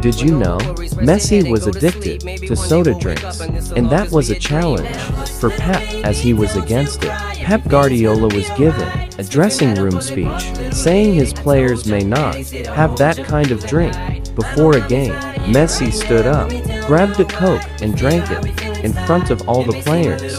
Did you know? Messi was addicted to soda drinks, and that was a challenge for Pep as he was against it. Pep Guardiola was given a dressing room speech saying his players may not have that kind of drink before a game. Messi stood up, grabbed a Coke and drank it in front of all the players.